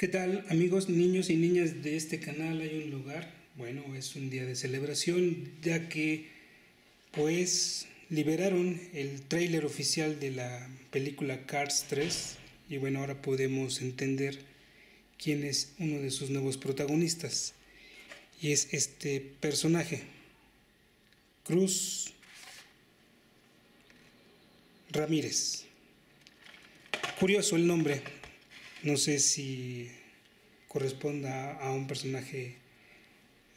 ¿Qué tal amigos, niños y niñas de este canal? Hay un lugar, bueno, es un día de celebración ya que pues liberaron el tráiler oficial de la película Cars 3 y bueno, ahora podemos entender quién es uno de sus nuevos protagonistas y es este personaje, Cruz Ramírez. Curioso el nombre, no sé si corresponda a un personaje,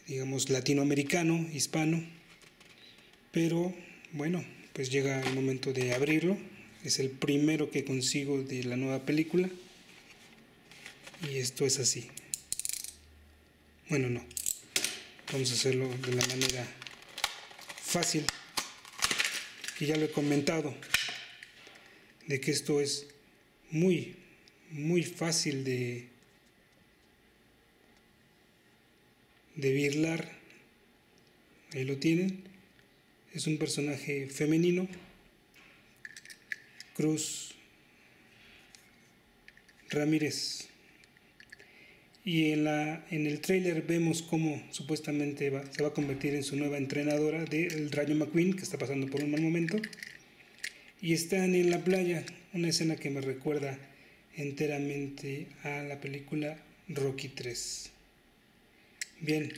digamos, latinoamericano, hispano, pero bueno, pues llega el momento de abrirlo. Es el primero que consigo de la nueva película. Y esto es así. Bueno, no. Vamos a hacerlo de la manera fácil. Y ya lo he comentado. De que esto es muy, muy fácil de, de virlar. Ahí lo tienen. Es un personaje femenino. Cruz Ramírez. Y en, la, en el trailer vemos cómo supuestamente se va a convertir en su nueva entrenadora del Rayo McQueen, que está pasando por un mal momento. Y están en la playa, una escena que me recuerda enteramente a la película Rocky 3. Bien,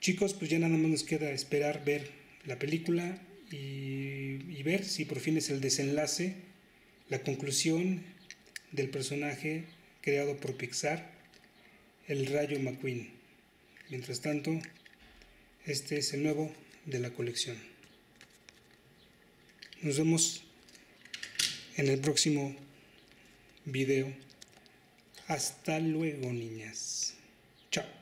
chicos, pues ya nada más nos queda esperar ver la película y, y ver si por fin es el desenlace, la conclusión del personaje creado por Pixar, el Rayo McQueen. Mientras tanto, este es el nuevo de la colección. Nos vemos en el próximo video. Hasta luego, niñas. Chao.